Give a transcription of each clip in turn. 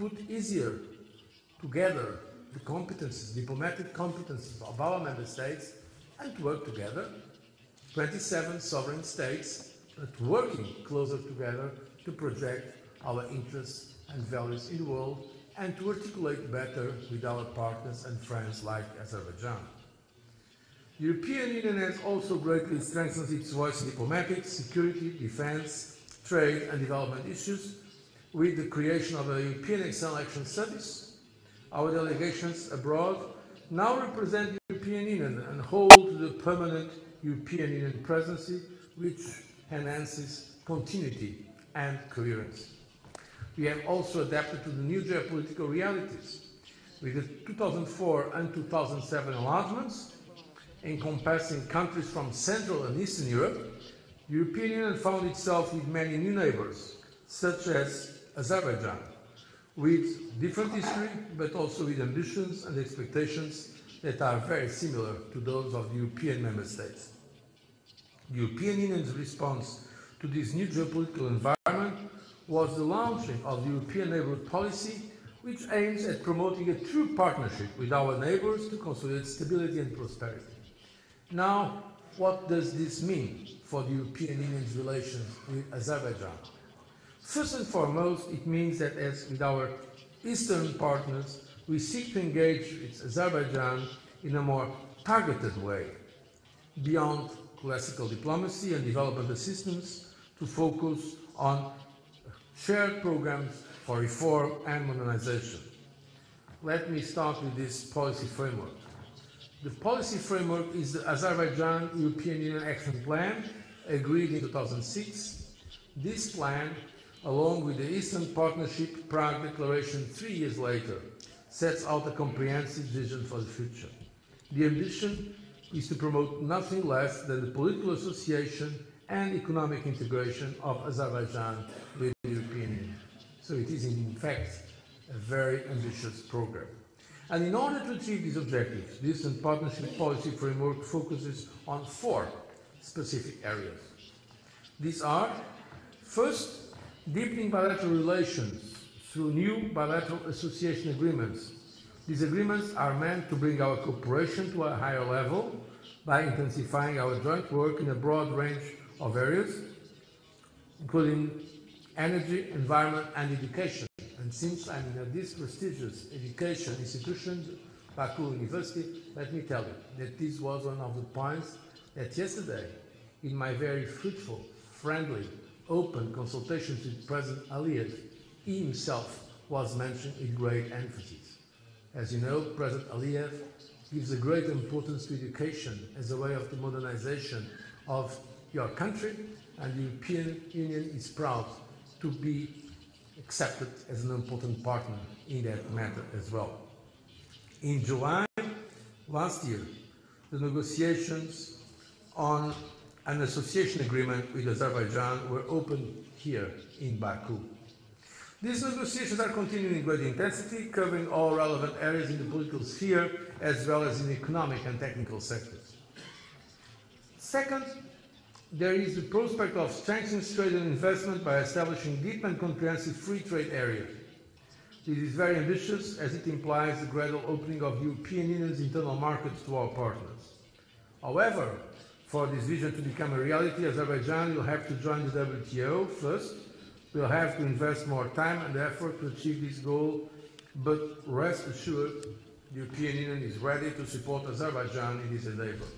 put easier together the competences, diplomatic competences of our member states and to work together. 27 sovereign states but working closer together to project our interests and values in the world and to articulate better with our partners and friends like Azerbaijan. The European Union has also greatly strengthened its voice in diplomatic, security, defense, trade and development issues with the creation of a European External Action Service. Our delegations abroad now represent the European Union and hold the permanent European Union presidency, which enhances continuity and coherence. We have also adapted to the new geopolitical realities with the 2004 and 2007 enlargements encompassing countries from Central and Eastern Europe, the European Union found itself with many new neighbors, such as Azerbaijan, with different history, but also with ambitions and expectations that are very similar to those of the European member states. The European Union's response to this new geopolitical environment was the launching of the European Neighbourhood Policy, which aims at promoting a true partnership with our neighbours to consolidate stability and prosperity. Now, what does this mean for the European Union's relations with Azerbaijan? First and foremost, it means that as with our Eastern partners, we seek to engage with Azerbaijan in a more targeted way, beyond classical diplomacy and development assistance, to focus on shared programs for reform and modernization. Let me start with this policy framework. The policy framework is the Azerbaijan European Union Action Plan, agreed in 2006. This plan, along with the Eastern Partnership Prague Declaration three years later, sets out a comprehensive vision for the future. The ambition is to promote nothing less than the political association and economic integration of Azerbaijan with the European Union. So it is in fact a very ambitious program. And in order to achieve these objectives, the Eastern Partnership Policy Framework focuses on four specific areas. These are, first, deepening bilateral relations through new bilateral association agreements. These agreements are meant to bring our cooperation to a higher level by intensifying our joint work in a broad range of areas, including energy, environment, and education. And since I'm in this prestigious education institution, Baku University, let me tell you that this was one of the points that yesterday, in my very fruitful, friendly, open consultations with President Aliyev, he himself was mentioned with great emphasis. As you know, President Aliyev gives a great importance to education as a way of the modernization of your country, and the European Union is proud to be accepted as an important partner in that matter as well. In July last year, the negotiations on an association agreement with Azerbaijan were opened here in Baku. These negotiations are continuing in great intensity, covering all relevant areas in the political sphere as well as in the economic and technical sectors. Second, there is the prospect of strengthening trade and investment by establishing deep and comprehensive free trade area. This is very ambitious as it implies the gradual opening of European Union's internal markets to our partners. However, for this vision to become a reality, Azerbaijan will have to join the WTO first. We'll have to invest more time and effort to achieve this goal, but rest assured, the European Union is ready to support Azerbaijan in this endeavor.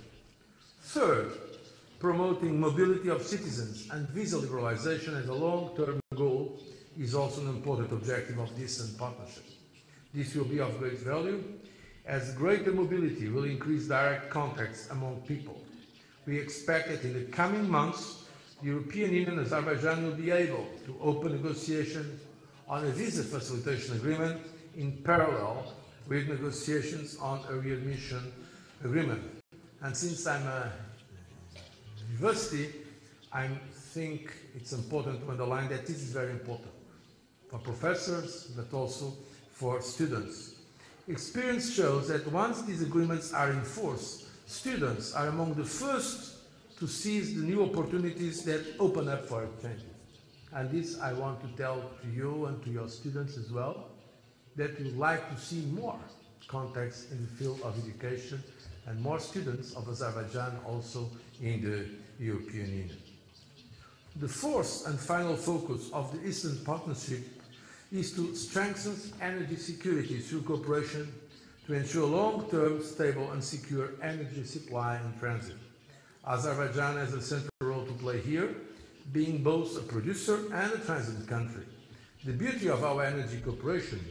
Third, promoting mobility of citizens and visa liberalization as a long-term goal is also an important objective of this partnership. This will be of great value as greater mobility will increase direct contacts among people. We expect that in the coming months, the European Union and Azerbaijan will be able to open negotiations on a visa facilitation agreement in parallel with negotiations on a readmission agreement. And since I'm a university, I think it's important to underline that this is very important for professors, but also for students. Experience shows that once these agreements are in force, students are among the first to seize the new opportunities that open up for exchanges. And this I want to tell to you and to your students as well. that we would like to see more contacts in the field of education and more students of Azerbaijan also in the European Union. The fourth and final focus of the Eastern Partnership is to strengthen energy security through cooperation to ensure long-term, stable and secure energy supply and transit. Azerbaijan has a central role to play here, being both a producer and a transit country. The beauty of our energy cooperation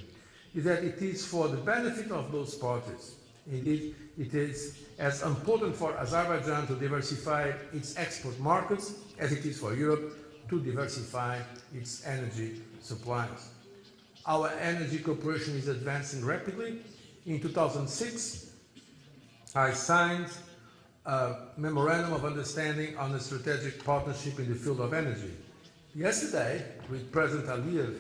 is that it is for the benefit of both parties. Indeed, it is as important for Azerbaijan to diversify its export markets as it is for Europe to diversify its energy supplies. Our energy cooperation is advancing rapidly. In 2006, I signed a memorandum of understanding on a strategic partnership in the field of energy. Yesterday, with President Aliyev,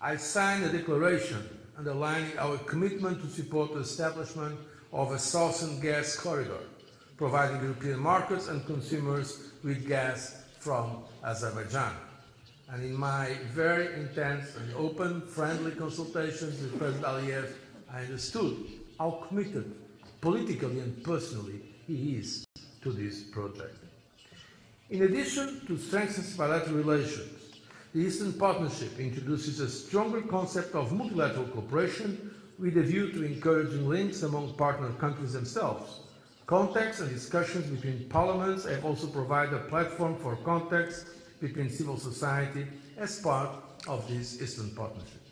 I signed a declaration underlining our commitment to support the establishment of a southern gas corridor, providing European markets and consumers with gas from Azerbaijan. And in my very intense and open, friendly consultations with President Aliyev, I understood how committed, politically and personally, he is to this project. In addition to strengthening bilateral relations, the Eastern Partnership introduces a stronger concept of multilateral cooperation with a view to encouraging links among partner countries themselves. Contacts and discussions between parliaments have also provided a platform for contacts between civil society as part of this Eastern Partnership.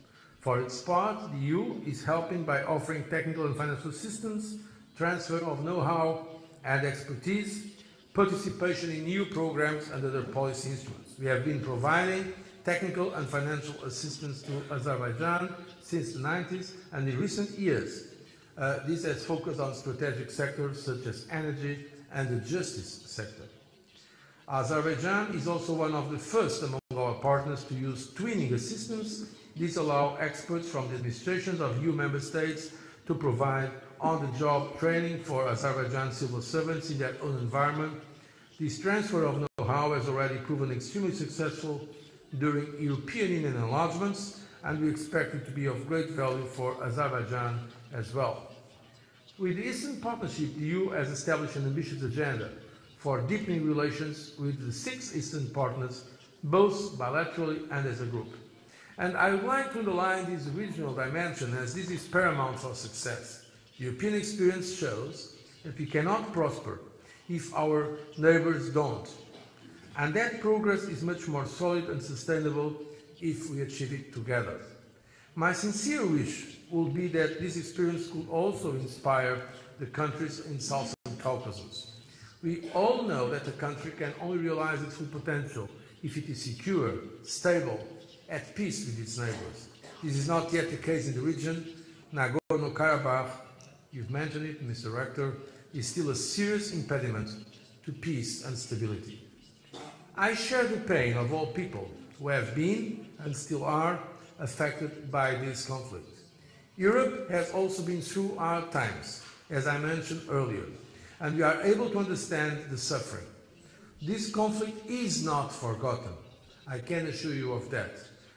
For its part, the EU is helping by offering technical and financial assistance, transfer of know-how and expertise, participation in new programs and other policy instruments. We have been providing technical and financial assistance to Azerbaijan since the 90s and in recent years. Uh, this has focused on strategic sectors such as energy and the justice sector. Azerbaijan is also one of the first among our partners to use twinning assistance. This allows experts from the administrations of EU member states to provide on-the-job training for Azerbaijan civil servants in their own environment. This transfer of know-how has already proven extremely successful during European Union enlargements, and we expect it to be of great value for Azerbaijan as well. With the Eastern Partnership, the EU has established an ambitious agenda for deepening relations with the six Eastern partners, both bilaterally and as a group. And I would like to underline this regional dimension as this is paramount for success. European experience shows that we cannot prosper if our neighbors don't. And that progress is much more solid and sustainable if we achieve it together. My sincere wish would be that this experience could also inspire the countries in Southern Caucasus. We all know that a country can only realize its full potential if it is secure, stable, at peace with its neighbors. This is not yet the case in the region. Nagorno-Karabakh, you've mentioned it, Mr. Rector, is still a serious impediment to peace and stability. I share the pain of all people who have been and still are affected by this conflict. Europe has also been through hard times, as I mentioned earlier, and we are able to understand the suffering. This conflict is not forgotten. I can assure you of that.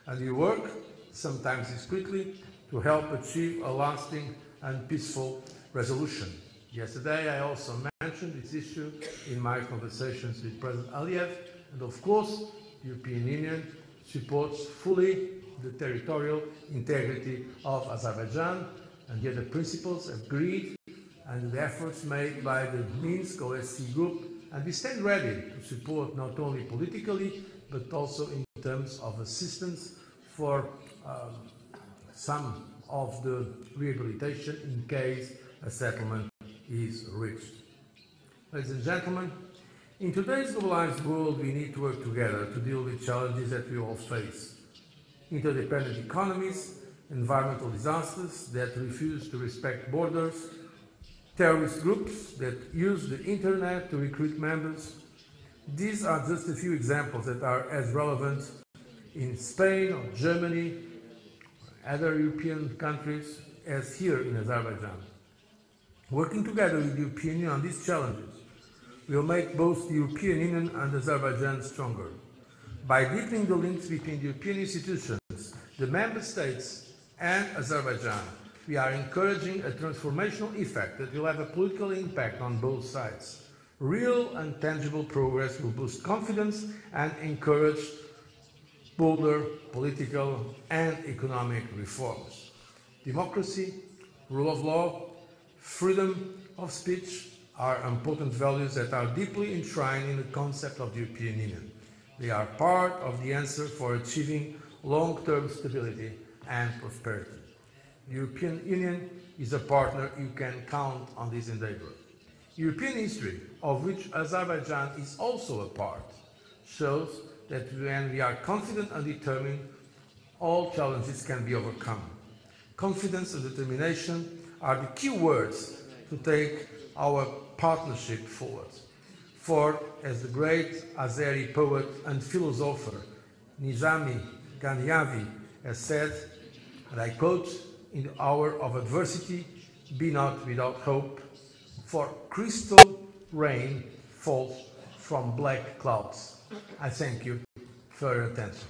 And we work, sometimes discreetly, to help achieve a lasting and peaceful resolution. Yesterday, I also mentioned this issue in my conversations with President Aliyev, and of course, the European Union supports fully the territorial integrity of Azerbaijan and the other principles agreed and the efforts made by the Minsk OSCE group and we stand ready to support not only politically but also in terms of assistance for um, some of the rehabilitation in case a settlement is reached. Ladies and gentlemen, in today's globalized world, we need to work together to deal with challenges that we all face. Interdependent economies, environmental disasters that refuse to respect borders, terrorist groups that use the internet to recruit members. These are just a few examples that are as relevant in Spain or Germany, or other European countries, as here in Azerbaijan. Working together with the European Union on these challenges will make both the European Union and Azerbaijan stronger. By deepening the links between the European institutions, the member states and Azerbaijan, we are encouraging a transformational effect that will have a political impact on both sides. Real and tangible progress will boost confidence and encourage bolder political and economic reforms. Democracy, rule of law, freedom of speech are important values that are deeply enshrined in the concept of the European Union. They are part of the answer for achieving long-term stability and prosperity. European Union is a partner you can count on this endeavor. European history, of which Azerbaijan is also a part, shows that when we are confident and determined, all challenges can be overcome. Confidence and determination are the key words to take our partnership forward. For, as the great Azeri poet and philosopher Nizami Ganjavi has said, and I quote, in the hour of adversity, be not without hope, for crystal rain falls from black clouds. I thank you for your attention.